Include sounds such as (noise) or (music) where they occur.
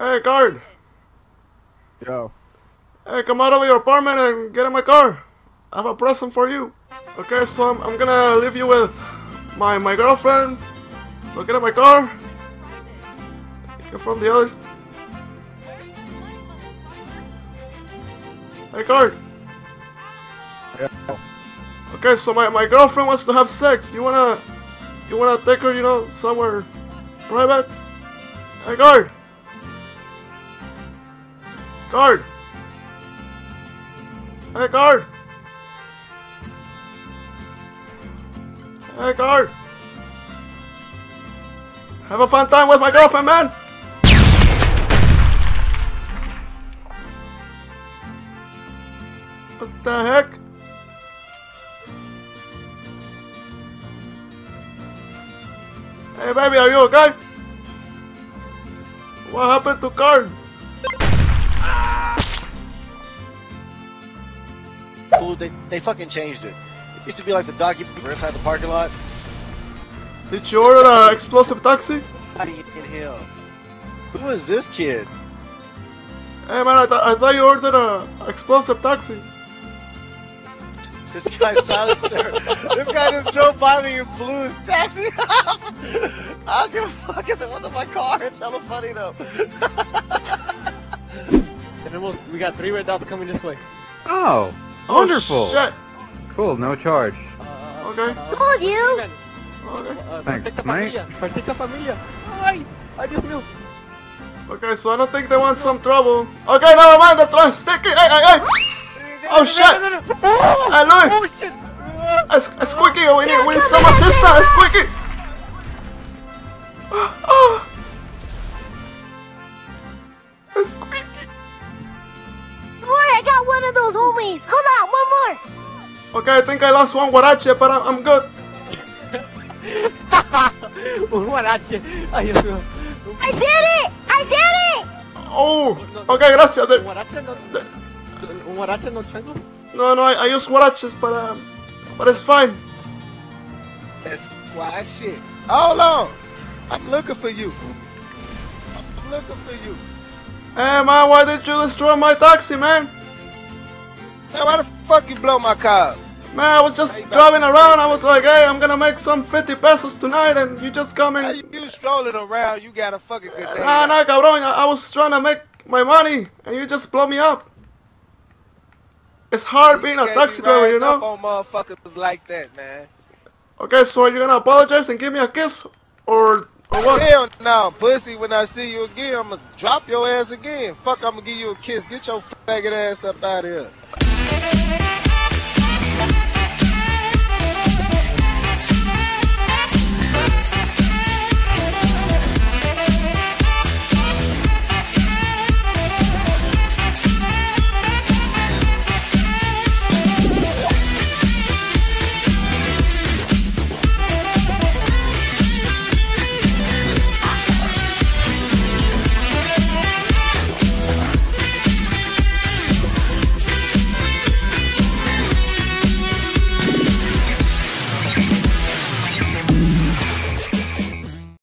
Hey, guard. Yo. Hey, come out of your apartment and get in my car. I have a present for you. Okay, so I'm, I'm gonna leave you with my my girlfriend. So get in my car. Get from the others. Hey, guard. Yo. Okay, so my, my girlfriend wants to have sex. You wanna you wanna take her, you know, somewhere private? Hey, guard. Guard. Hey, guard. Hey, guard. Have a fun time with my girlfriend, man. What the heck? Hey, baby, are you okay? What happened to Card? Fool, they, they fucking changed it. It used to be like the doggy inside the parking lot. Did you order an explosive taxi? How do you in hell? Who is this kid? Hey, man, I, th I thought you ordered a explosive taxi. This guy's silent there. This guy just drove by me and blew his taxi (laughs) up. I don't give a fuck if it wasn't my car. It's hella funny though. (laughs) And almost, we got three red dots coming this way. Oh, Oh, wonderful. shit. Cool, no charge. Uh, Okay. Told you. Okay. Thanks, protect the mate. Protect familia. Ay, I just knew. Okay, so I don't think they want some trouble. Okay, never mind. They're trying to stick it. Hey, hey, hey. Oh, shit. Hey, Louis. Oh shit! A, a squeaky. We need, we need some assistance. A squeaky. Those homies. Hold on, one more. Okay, I think I lost one guarache, but I'm, I'm good. (laughs) Un guarache. Ay, Dios mío. I did it. I did it. Oh. Okay, gracias. Un They're- guarache no... Un guarache no changos? No, no, I, I use guaraches, but um, but it's fine. That's why shit. Hold on. I'm looking for you. I'm looking for you. Hey man, why did you destroy my taxi, man? Now why the fuck you blow my car? Man, I was just driving around. I was like, hey, I'm gonna make some 50 pesos tonight, and you just come in. you, you strolling around, you got a fucking good day. Nah, nah, cabrón. I, I was trying to make my money, and you just blow me up. It's hard being a taxi be driver, you know? on motherfuckers like that, man. Okay, so are you gonna apologize and give me a kiss? Or, or what? Hell no, pussy. When I see you again, I'ma drop your ass again. Fuck, I'ma give you a kiss. Get your faggot ass up out of here. Yeah.